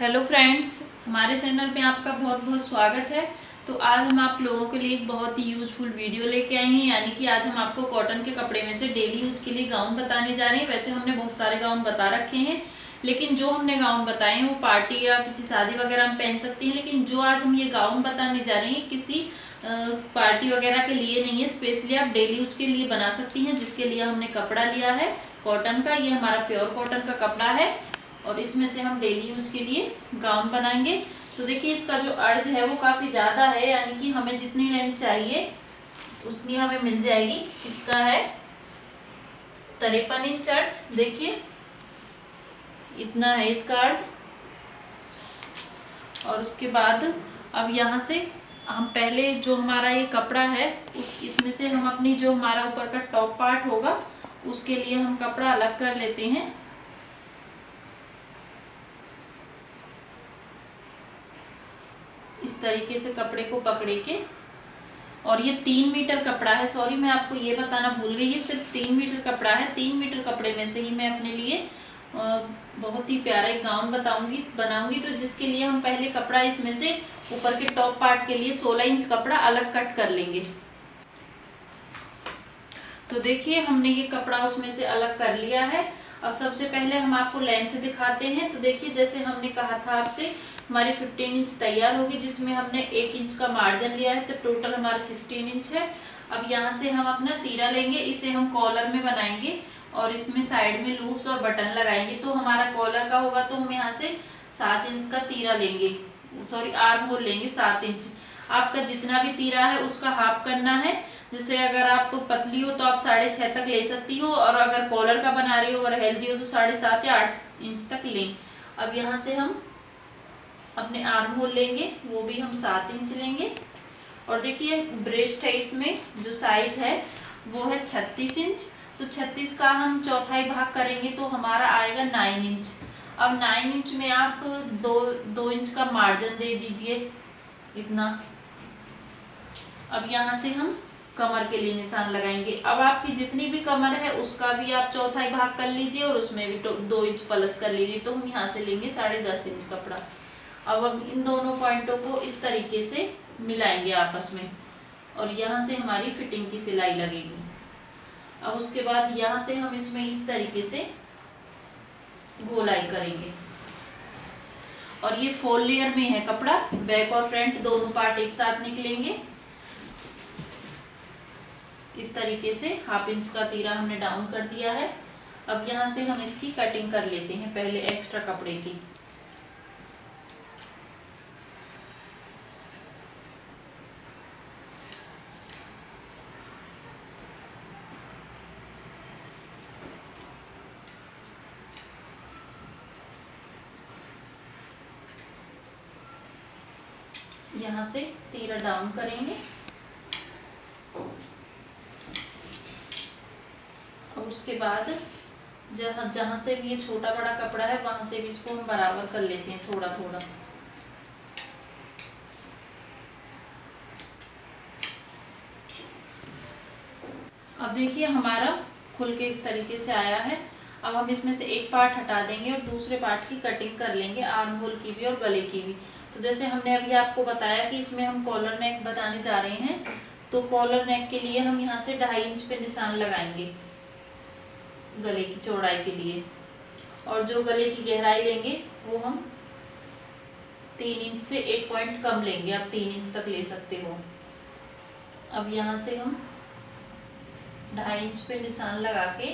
Hello friends हमारे channel पे आपका बहुत बहुत स्वागत है। तो आज हम आप लोगों के लिए एक बहुत ही यूजफुल वीडियो लेके आए हैं। यानी कि आज हम आपको कॉटन के कपड़े में से डेली यूज़ के लिए गाउन बताने जा रहे हैं। वैसे हमने बहुत सारे गाउन बता रखे हैं, लेकिन जो हमने गाउन बताए हैं, वो पार्टी या किसी शादी वगैरह में पहन सकती हैं। लेकिन जो आज हम ये गाउन बताने जा रहे हैं, किसी पार्टी वगैरह के लिए नहीं है। स्पेशली आप डेली यूज़ के लिए बना सकती हैं, जिसके लिए हमने कपड़ा लिया है। कॉटन का, ये हमारा प्योर कॉटन का कपड़ा है। और इसमें से हम डेली यूज़ के लिए गाउन बनाएँगे। तो देखिए, इसका जो अर्ज़ है वो काफ़ी ज़्यादा है, यानी कि हमें जितनी लेंथ चाहिए, उतनी हमें मिल जाएगी। इसका है तिरपन इंच अर्ज़ देखिए, इतना है इसका अर्ज़ और उसके बाद अब यहाँ से हम पहले जो हमारा ये कपड़ा है, उस, इसमें से हम अपनी जो हमारा ऊपर का टॉप पार्ट होगा, उसके लिए हम कपड़ा अलग कर लेते हैं। तरीके से कपड़े को पकड़े के, और ये तीन मीटर कपड़ा है, सॉरी मैं आपको ये बताना भूल गई, ये सिर्फ़ तीन मीटर कपड़ा है, तीन मीटर कपड़े में से ही मैं अपने लिए बहुत ही प्यारा एक गाउन बताऊँगी, बनाऊँगी। तो जिसके लिए हम पहले कपड़ा इसमें से ऊपर के टॉप पार्ट के लिए 16 इंच कपड़ा अलग कट कर लेंगे। तो देखिए, हमने ये कपड़ा उसमें से अलग कर लिया है। अब सबसे पहले हम आपको लेंथ दिखाते हैं। तो देखिए, जैसे हमने कहा था आपसे हमारी 15 इंच तैयार होगी, जिसमें हमने एक इंच का मार्जिन लिया है तो टोटल हमारा 16 इंच है। अब यहाँ से हम अपना तीरा लेंगे, इसे हम कॉलर में बनाएँगे और इसमें साइड में लूप्स और बटन लगाएँगे। तो हमारा कॉलर का होगा तो हम यहाँ से सात इंच का तीरा लेंगे। सॉरी आर्म होल लेंगे, सात इंच आपका जितना भी तीरा है, उसका हाफ़ करना है। जैसे अगर आप पतली हो तो आप साढ़े छः तक ले सकती हो, और अगर कॉलर का बना रही हो अगर हेल्दी हो तो साढ़े सात या आठ इंच तक लें। अब यहाँ से हम अपने आर्म होल लेंगे, वो भी हम सात इंच लेंगे। और देखिए, ब्रेस्ट है इसमें, जो साइज़ है, वो है छत्तीस इंच। तो छत्तीस का हम चौथाई भाग करेंगे तो हमारा आएगा नाइन इंच अब नाइन इंच में आप दो दो इंच का मार्जिन दे दीजिए, इतना। अब यहाँ से हम कमर के लिए निशान लगाएँगे। अब आपकी जितनी भी कमर है, उसका भी आप चौथाई भाग कर लीजिए और उसमें भी दो इंच प्लस कर लीजिए तो हम यहाँ से लेंगे साढ़े दस इंच कपड़ा। अब हम इन दोनों पॉइंटों को इस तरीके से मिलाएँगे आपस में। और यहाँ से हमारी फिटिंग की सिलाई लगेगी। अब उसके बाद यहाँ से हम इसमें इस तरीके से गोलाई करेंगे। और ये फोर लेयर में है कपड़ा। बैक और फ्रंट दोनों पार्ट एक साथ निकलेंगे। इस तरीके से हाफ़ इंच का तीरा हमने डाउन कर दिया है। अब यहाँ से हम इसकी कटिंग कर लेते हैं, पहले एक्स्ट्रा कपड़े की। यहाँ से तीरा डाउन करेंगे। और उसके बाद जहाँ जहाँ से भी ये छोटा बड़ा कपड़ा है, वहाँ से भी इसको हम बराबर कर लेते हैं थोड़ा थोड़ा अब देखिए हमारा खुल के इस तरीके से आया है। अब हम इसमें से एक पार्ट हटा देंगे और दूसरे पार्ट की कटिंग कर लेंगे, आर्म होल की भी और गले की भी। तो जैसे हमने अभी आपको बताया कि इसमें हम कॉलर नेक बनाने जा रहे हैं तो कॉलर नेक के लिए हम यहाँ से ढाई इंच पे निशान लगाएँगे गले की चौड़ाई के लिए। और जो गले की गहराई लेंगे, वो हम तीन इंच से एक पॉइंट कम लेंगे, आप तीन इंच तक ले सकते हो। अब यहाँ से हम ढाई इंच पे निशान लगा के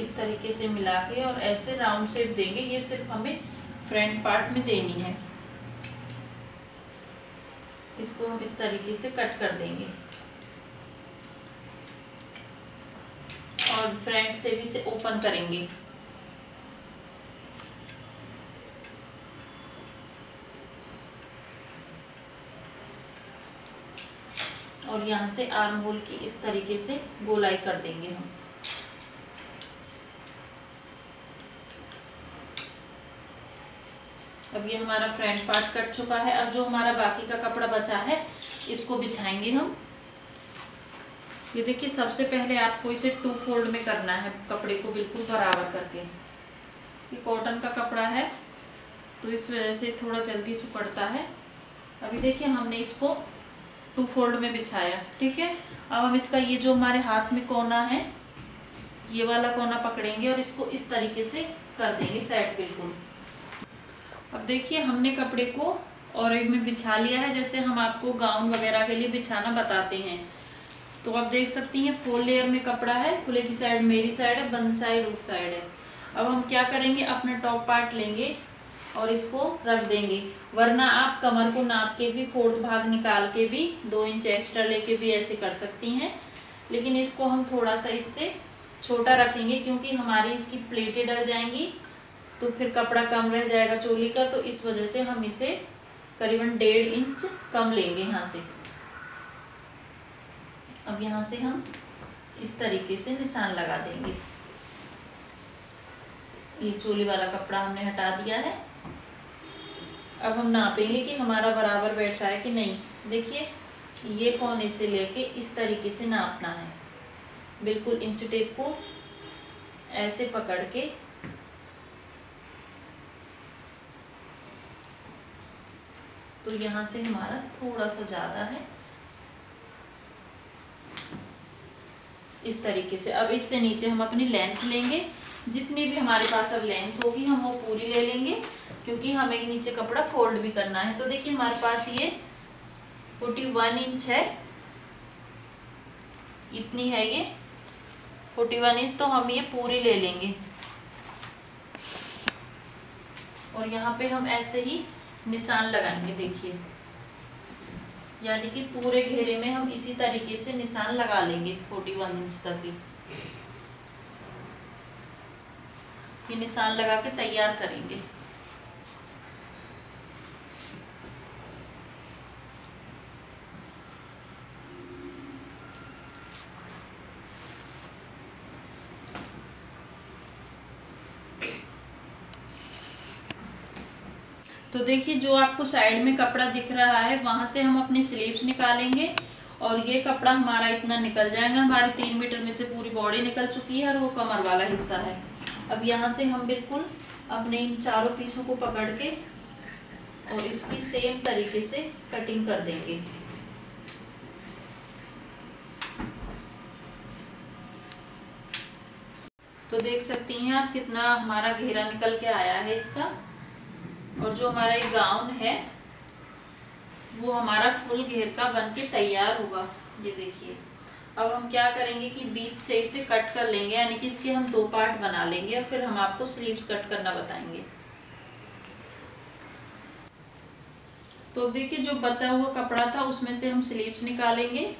इस तरीके से मिला के और ऐसे राउंड शेप देंगे। ये सिर्फ़ हमें फ्रंट पार्ट में देनी है। इसको हम इस तरीके से कट कर देंगे। और फ्रंट से भी से ओपन करेंगे। और यहाँ से आर्म होल की इस तरीके से गोलाई कर देंगे हम। अब ये हमारा फ्रंट पार्ट कट चुका है। अब जो हमारा बाकी का कपड़ा बचा है, इसको बिछाएँगे हम। ये देखिए, सबसे पहले आपको इसे टू फोल्ड में करना है, कपड़े को बिल्कुल बराबर करके। ये कॉटन का कपड़ा है तो इस वजह से थोड़ा जल्दी सुकड़ता है। अभी देखिए, हमने इसको टू फोल्ड में बिछाया, ठीक है? अब हम इसका ये जो हमारे हाथ में कोना है, ये वाला कोना पकड़ेंगे और इसको इस तरीके से कर देंगे सेट बिल्कुल। अब देखिए, हमने कपड़े को और एक में बिछा लिया है, जैसे हम आपको गाउन वगैरह के लिए बिछाना बताते हैं। तो आप देख सकती हैं फोर लेयर में कपड़ा है, खुले की साइड मेरी साइड है, बंद साइड उस साइड है। अब हम क्या करेंगे, अपना टॉप पार्ट लेंगे और इसको रख देंगे। वरना आप कमर को नाप के भी, फोर्थ भाग निकाल के भी, दो इंच एक्स्ट्रा लेके भी ऐसे कर सकती हैं। लेकिन इसको हम थोड़ा सा इससे छोटा रखेंगे, क्योंकि हमारी इसकी प्लेटें डल जाएँगी। तो फिर कपड़ा कम रह जाएगा चोली का तो इस वजह से हम इसे करीबन डेढ़ इंच कम लेंगे यहाँ से। अब यहाँ से हम इस तरीके से निशान लगा देंगे। ये चोली वाला कपड़ा हमने हटा दिया है। अब हम नापेंगे कि हमारा बराबर बैठ रहा है कि नहीं। देखिए, ये कोने से लेके इस तरीके से नापना है। बिल्कुल इंच टेप को ऐसे पकड़ के तो यहाँ से हमारा थोड़ा सा ज़्यादा है। इस तरीके से। अब इससे नीचे हम अपनी लेंथ लेंगे। जितनी भी हमारे पास अब लेंथ होगी, हम वो पूरी ले लेंगे, क्योंकि हमें नीचे कपड़ा फोल्ड भी करना है। तो देखिए, हमारे पास ये फोर्टी वन इंच है। इतनी है ये। फोर्टी वन इंच तो हम ये पूरी ले लेंगे। और यहाँ पे हम ऐसे ही निशान लगाएँगे, देखिए। यानी कि पूरे घेरे में हम इसी तरीके से निशान लगा लेंगे फोर्टी वन इंच तक ये निशान लगा के तैयार करेंगे। तो देखिए, जो आपको साइड में कपड़ा दिख रहा है, वहाँ से हम अपनी स्लीव्स निकालेंगे और ये कपड़ा हमारा इतना निकल जाएगा। हमारे तीन मीटर में से पूरी बॉडी निकल चुकी है और वो कमर वाला हिस्सा है। अब यहाँ से हम बिल्कुल अपने इन चारों पीसों को पकड़ के और इसकी सेम तरीके से कटिंग कर देंगे। तो देख सकती हैं आप कितना हमारा घेरा निकल के आया है इसका। और जो हमारा ये गाउन है, वो हमारा फुल घेर का बन के तैयार होगा। ये देखिए। अब हम क्या करेंगे कि बीच से इसे कट कर लेंगे, यानी कि इसके हम दो पार्ट बना लेंगे और फिर हम आपको स्लीव्स कट करना बताएँगे। तो देखिए, जो बचा हुआ कपड़ा था, उसमें से हम स्लीव्स निकालेंगे।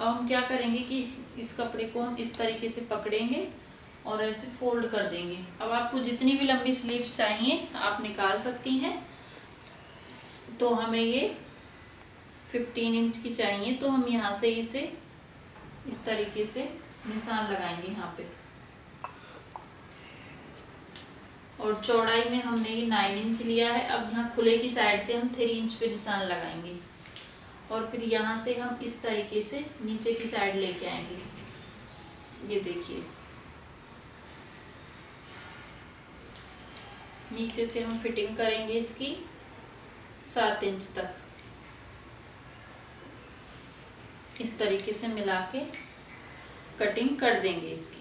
अब हम क्या करेंगे कि इस कपड़े को हम इस तरीके से पकड़ेंगे। और ऐसे फोल्ड कर देंगे। अब आपको जितनी भी लंबी स्लीव्स चाहिए, आप निकाल सकती हैं। तो हमें ये 15 इंच की चाहिए तो हम यहाँ से इसे इस तरीके से निशान लगाएँगे यहाँ पे। और चौड़ाई में हमने ये नाइन इंच लिया है। अब यहाँ खुले की साइड से हम थ्री इंच पे निशान लगाएँगे। और फिर यहाँ से हम इस तरीके से नीचे की साइड लेके आएँगे। ये देखिए। नीचे से हम फिटिंग करेंगे इसकी सात इंच तक। इस तरीके से मिला के कटिंग कर देंगे इसकी।